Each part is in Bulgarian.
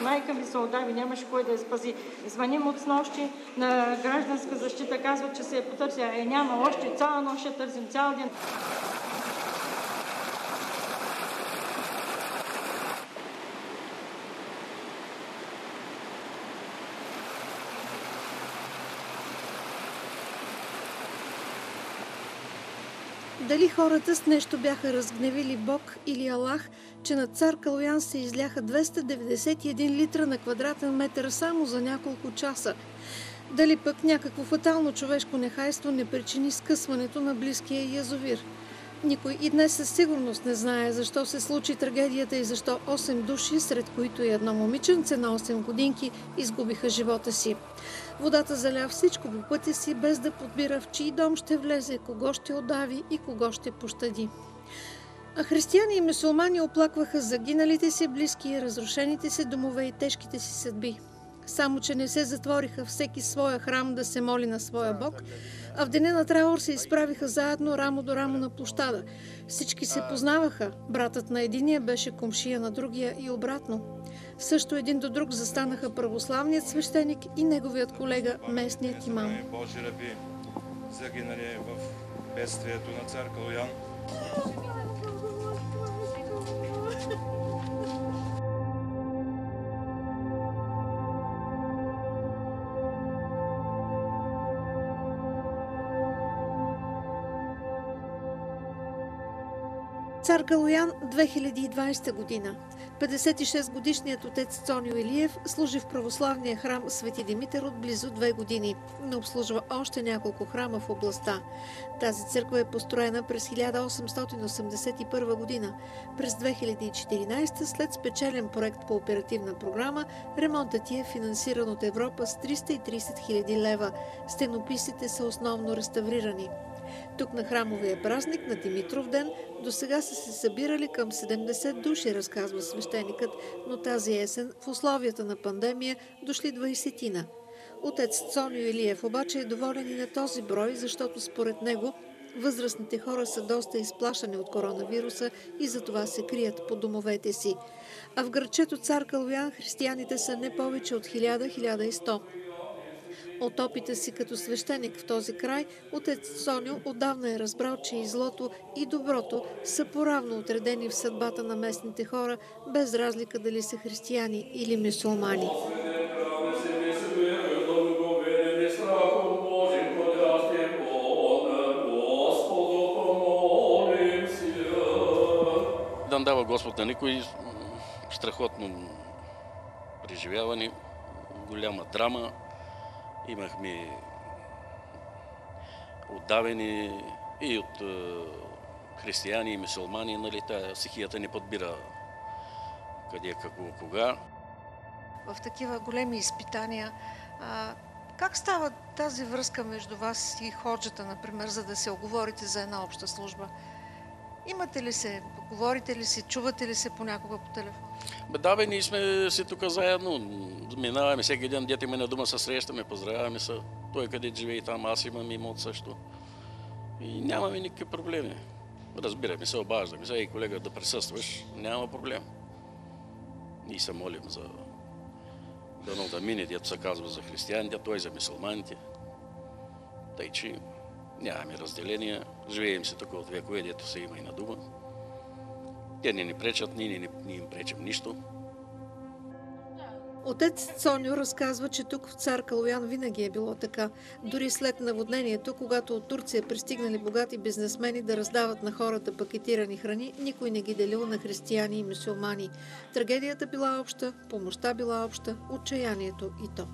Майка ми се отдави, нямаше кой да я спаси. Звъним от снощи на гражданска защита, казват, че се е потърся. Е, няма, още цяла нощ ще търсим, цял ден. Дали хората с нещо бяха разгневили Бог или Аллах, че на цар Калоян се изляха 291 литра на квадратен метър само за няколко часа? Дали пък някакво фатално човешко нехайство не причини скъсването на близкия язовир? Никой и днес със сигурност не знае защо се случи трагедията и защо 8 души, сред които и едно момиченце на 8 годинки, изгубиха живота си. Водата заля всичко по пътя си, без да подбира в чий дом ще влезе, кого ще отдави и кого ще пощади. А християни и мусулмани оплакваха загиналите си близки, разрушените си домове и тежките си съдби. Само, че не се затвориха всеки своя храм да се моли на своя Бог, а в деня на траур се изправиха заедно рамо до рамо на площада. Всички се познаваха. Братът на единия беше комшия на другия и обратно. Също един до друг застанаха православният свещеник и неговият колега, местният имам. Божи раби, загинали в бедствието на цар Калоян. Цар Галоян 2020 година. 56-годишният отец Цонио Илиев служи в православния храм Свети Димитър от близо две години, но обслужва още няколко храма в областта. Тази църква е построена през 1881 година. През 2014, след спечелен проект по оперативна програма, ремонтът е финансиран от Европа с 330 000 лева. Стенописите са основно реставрирани. Тук на храмовия празник на Димитров ден до сега са се събирали към 70 души, разказва свещеникът, но тази есен в условията на пандемия дошли 20-тина. Отец Цонио Илиев обаче е доволен и на този брой, защото според него възрастните хора са доста изплашани от коронавируса и затова се крият по домовете си. А в градчето Цар Калуян християните са не повече от 1000-1100. От опита си като свещеник в този край, отец Соню отдавна е разбрал, че и злото, и доброто са поравно отредени в съдбата на местните хора, без разлика дали са християни или мусулмани. Да дава Господ на никой страхотно преживяване, голяма драма, Имахме отдавени и от е, християни и мусулмани, нали, тая стихията не подбира къде, какво, кога. В такива големи изпитания, а, как става тази връзка между вас и ходжата, например, за да се оговорите за една обща служба? Имате ли се, говорите ли си, чувате ли се понякога по телефон? Бе, да, бе, ние сме си тук заедно. Минаваме всеки ден, дете ме на дома се срещаме, поздравяваме се. Той къде живее там, аз имам имот също. И нямаме никакви проблеми. Разбираме се, обаждаме се, и колега да присъстваш, няма проблем. Ние се молим за дано да мине, дето се казва за християните, той за мусулманите. Тъй, че нямаме разделения, живеем се тук от векове, дето се има и на дума. Те не ни пречат, ние не, не им пречим нищо. Отец Цоню разказва, че тук в цар Калоян винаги е било така. Дори след наводнението, когато от Турция пристигнали богати бизнесмени да раздават на хората пакетирани храни, никой не ги делил на християни и мусулмани. Трагедията била обща, помощта била обща, отчаянието и то.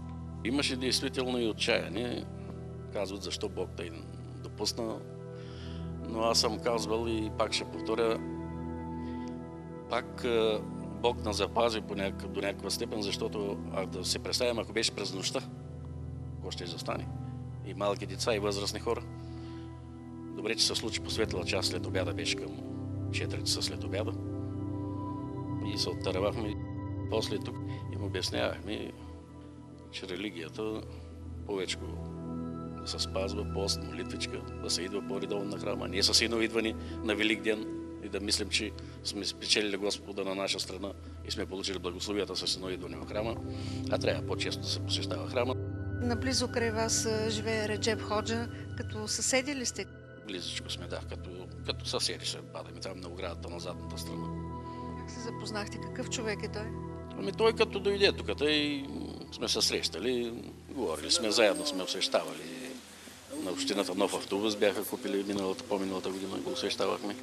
Имаше действително и отчаяние. Казват защо Бог тъй допусна. Но аз съм казвал и пак ще повторя, пак Бог на запази по няк... до някаква степен, защото а да се представим, ако беше през нощта, какво ще застане? И малки деца, и възрастни хора. Добре, че се случи по светла час след обяда, беше към 4 часа след обяда. И се оттарвахме после тук и му обяснявахме, че религията повече да се спазва пост, молитвичка, да се идва по-редовно на храма. Ние са сино идвани на Велик ден, да мислим, че сме спечелили Господа на наша страна и сме получили благословията с едно идване в храма, а трябва по-често да се посещава храма. Наблизо край вас живее Реджеп Ходжа. Като съседи ли сте? Близичко сме, да, като, като съседи се падаме там на оградата на задната страна. Как се запознахте? Какъв човек е той? Ами той като дойде тук, тъй сме се срещали, говорили сме, заедно сме осещавали. На общината нов автобус бяха купили миналата, по-миналата година, го осещавахме.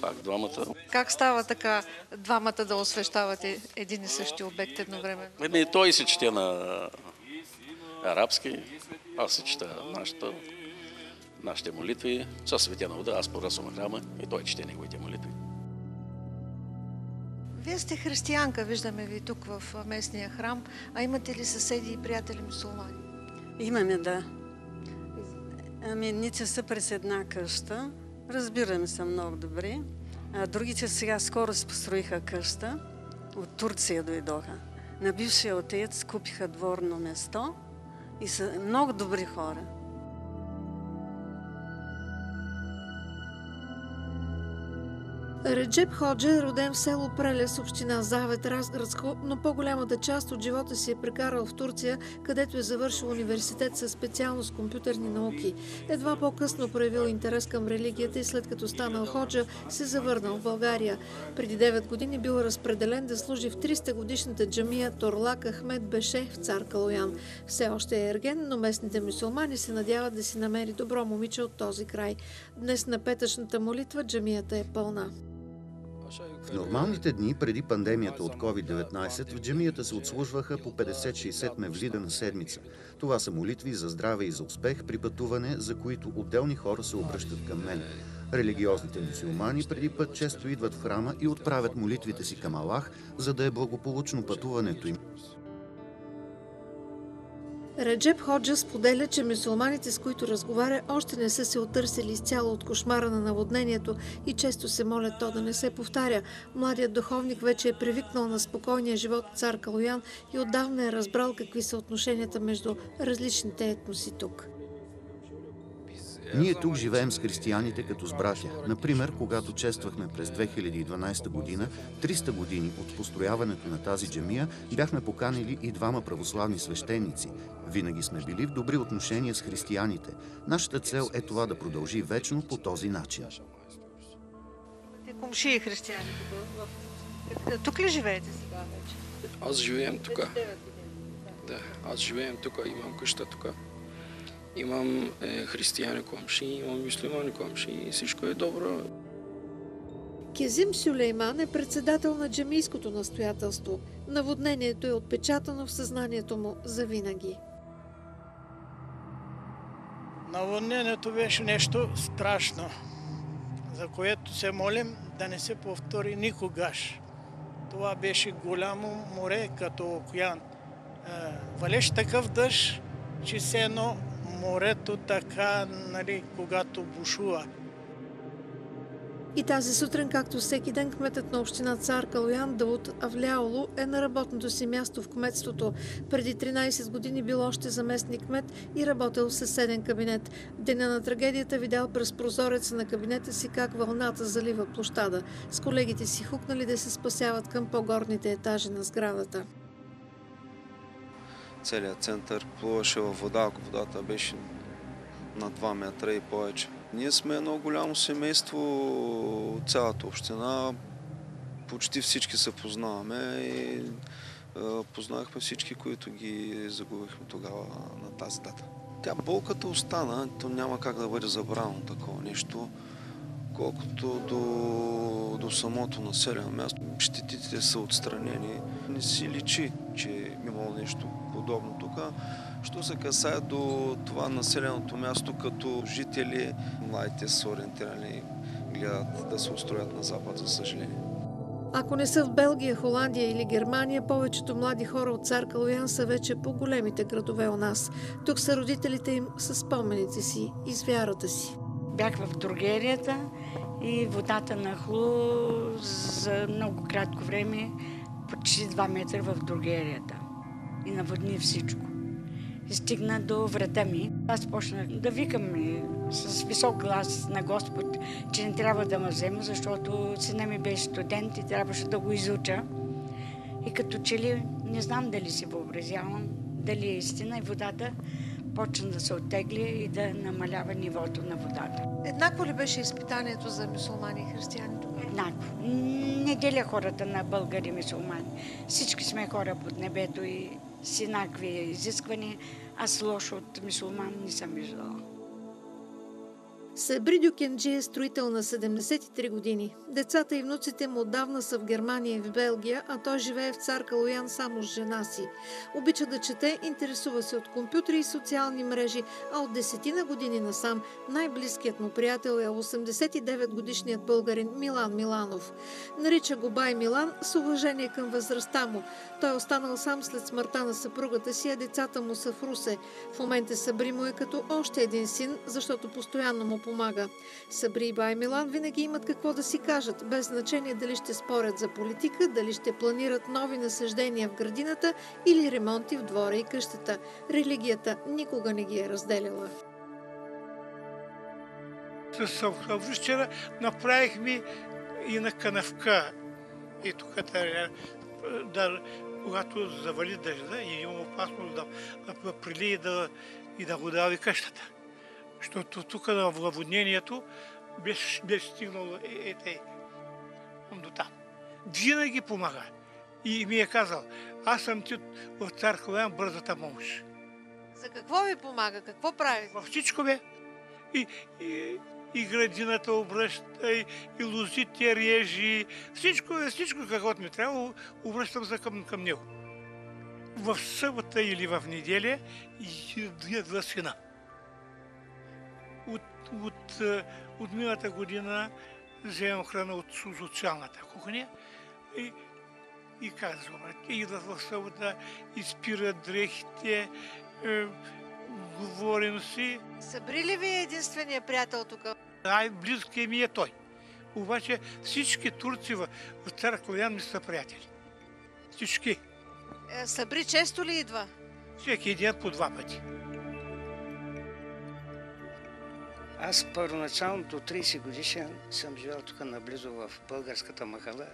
Пак двамата. Как става така двамата да освещавате един и същи обект едновременно? Еми, той се чете на арабски, аз се чета нашата, нашите молитви, със светена вода, аз поръсвам храма и той чете неговите молитви. Вие сте християнка, виждаме ви тук в местния храм. А имате ли съседи и приятели мусулмани? Имаме, да. Ами, ните са през една къща. Разбираме се много добре. А другите сега скоро си построиха къща. От Турция дойдоха. На бившия отец купиха дворно место и са много добри хора. Реджеп Ходжа е роден в село Прелес, община Завет, Разградско, но по-голямата част от живота си е прекарал в Турция, където е завършил университет със специалност компютърни науки. Едва по-късно проявил интерес към религията и след като станал Ходжа, се завърнал в България. Преди 9 години бил разпределен да служи в 300 годишната джамия Торлак Ахмед Беше в цар Калоян. Все още е ерген, но местните мусулмани се надяват да си намери добро момиче от този край. Днес на петъчната молитва джамията е пълна. В нормалните дни преди пандемията от COVID-19 в джамията се отслужваха по 50-60 мевлида на седмица. Това са молитви за здраве и за успех при пътуване, за които отделни хора се обръщат към мен. Религиозните мусулмани преди път често идват в храма и отправят молитвите си към Аллах, за да е благополучно пътуването им. Реджеп Ходжа споделя, че мусулманите, с които разговаря, още не са се отърсили изцяло от кошмара на наводнението и често се молят то да не се повтаря. Младият духовник вече е привикнал на спокойния живот цар Калоян и отдавна е разбрал какви са отношенията между различните етноси тук. Ние тук живеем с християните като с братя. Например, когато чествахме през 2012 година 300 години от построяването на тази джамия, бяхме поканили и двама православни свещеници. Винаги сме били в добри отношения с християните. Нашата цел е това да продължи вечно по този начин. Те комши християни тук. Тук ли живеете сега вече? Аз живеем тук. Да, аз живеем тук, имам къща тук. Имам е, християни комши, имам мюслимани комши и всичко е добро. Кезим Сюлейман е председател на джамийското настоятелство. Наводнението е отпечатано в съзнанието му за винаги. Наводнението беше нещо страшно, за което се молим да не се повтори никогаш. Това беше голямо море като океан. Е, Валеше такъв дъжд, че все едно морето така, нали, когато бушува. И тази сутрин, както всеки ден, кметът на община Цар Калоян Давуд Авляоло е на работното си място в кметството. Преди 13 години бил още заместник кмет и работил в съседен кабинет. Деня на трагедията видял през прозореца на кабинета си как вълната залива площада. С колегите си хукнали да се спасяват към по-горните етажи на сградата. Целият център плуваше във вода, ако водата беше на 2 метра и повече. Ние сме едно голямо семейство, цялата община, почти всички се познаваме и познахме всички, които ги загубихме тогава на тази дата. Тя болката остана, то няма как да бъде забрано такова нещо. Колкото до, до самото населено място, щетите са отстранени. Не си личи, че е имало нещо подобно тук. Що се касае до това населеното място, като жители, младите са ориентирани, гледат да се устроят на запад, за съжаление. Ако не са в Белгия, Холандия или Германия, повечето млади хора от Цар Калоян са вече по големите градове у нас. Тук са родителите им с спомените си и с вярата си. Бях в другерията и водата нахлу за много кратко време, почти 2 метра в другерията. И наводни всичко. стигна до врата ми. Аз почнах да викам и с висок глас на Господ, че не трябва да ме взема, защото сина ми беше студент и трябваше да го изуча. И като че ли, не знам дали си въобразявам, дали е истина и водата почна да се оттегли и да намалява нивото на водата. Еднакво ли беше изпитанието за мусулмани и християни? Еднакво. Не деля хората на българи и мусулмани. Всички сме хора под небето и с еднакви изисквания. Аз лошо от мусулман не съм виждала. Сабри Дюкенджи е строител на 73 години. Децата и внуците му отдавна са в Германия и в Белгия, а той живее в цар Калоян само с жена си. Обича да чете, интересува се от компютри и социални мрежи, а от десетина години насам най-близкият му приятел е 89-годишният българин Милан Миланов. Нарича го Бай Милан с уважение към възрастта му. Той е останал сам след смъртта на съпругата си, а децата му са в Русе. В момента Сабри му е като още един син, защото постоянно му помага. Сабри и Милан винаги имат какво да си кажат, без значение дали ще спорят за политика, дали ще планират нови насъждения в градината или ремонти в двора и къщата. Религията никога не ги е разделяла. С вчера направихме и на канавка. И тук да, да, когато завали дъжда и има опасност да, да прилие да, и да го дави къщата. Защото тук на наводнението беше, беше стигнало е, е, е, до там. Винаги помага. И ми е казал, аз съм ти от цар Хлоян бързата помощ. За какво ви помага? Какво прави? Във всичко бе. И, и, и градината обръща, и, и лозите режи, всичко, всичко каквото ми трябва, обръщам за към, към него. В събота или в неделя идва сина от, от, е, от миналата година вземам храна от социалната кухня и, и казвам, те идват в събота, изпират дрехите, е, говорим си. Събри ли ви единствения приятел тук? Най-близкият ми е той. Обаче всички турци в, цар Клоян ми са приятели. Всички. Е, Събри често ли идва? Всеки ден по два пъти. Аз първоначално до 30 годишен съм живял тук наблизо в българската махала.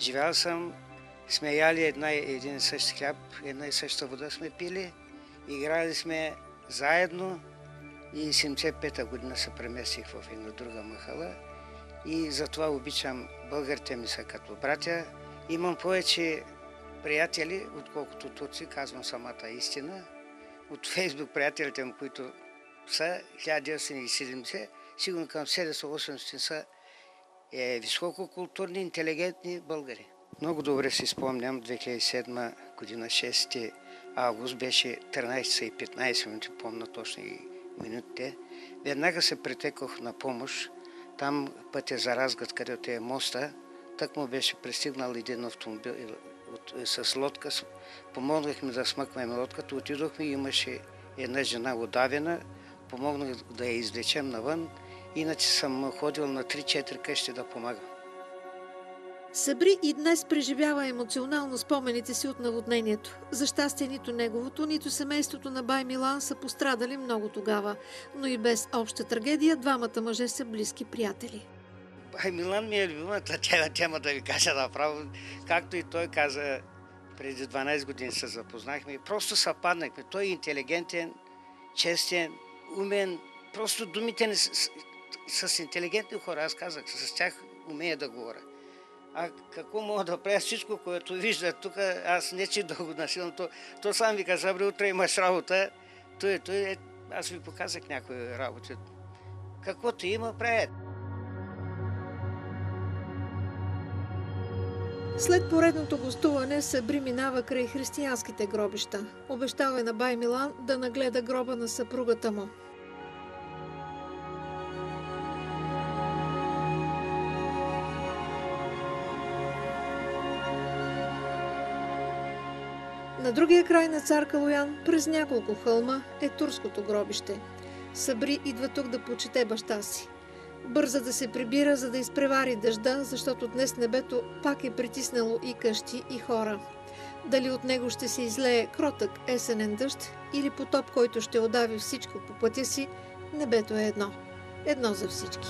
Живял съм, сме яли една, един и същ хляб, една и съща вода сме пили, играли сме заедно и 75-та година се преместих в една друга махала и затова обичам българите ми са като братя. Имам повече приятели, отколкото турци, казвам самата истина. От фейсбук приятелите му, които са 1970, сигурно към 70-80 са е, висококултурни, интелигентни българи. Много добре си спомням 2007 година, 6 август, беше 13.15 минути, помна точно и минутите. Веднага се претекох на помощ. Там пътя за Разгът, където е моста, так му беше пристигнал един автомобил от, с лодка. Помогнахме да смъкваме лодката, отидохме и имаше една жена удавена, помогнах да я извлечем навън, иначе съм ходил на 3-4 къщи да помагам. Сабри и днес преживява емоционално спомените си от наводнението. За щастие нито неговото, нито семейството на Бай Милан са пострадали много тогава. Но и без обща трагедия, двамата мъже са близки приятели. Бай Милан ми е любимата тема, тема да ви кажа направо. Както и той каза, преди 12 години се запознахме. Просто съпаднахме. Той е интелигентен, честен, умен. Просто думите не с, с, с интелигентни хора, аз казах, с тях умея да говоря. А какво мога да правя всичко, което вижда тук, аз не че да го насилам, то, то сам ви каза, бре, утре имаш работа, той, той, е, аз ви показах някои работи. Каквото има, правят. След поредното гостуване Сабри минава край християнските гробища. Обещава е на Бай Милан да нагледа гроба на съпругата му. На другия край на цар Калоян, през няколко хълма, е турското гробище. Сабри идва тук да почете баща си. Бърза да се прибира, за да изпревари дъжда, защото днес небето пак е притиснало и къщи, и хора. Дали от него ще се излее кротък есенен дъжд или потоп, който ще одави всичко по пътя си, небето е едно. Едно за всички.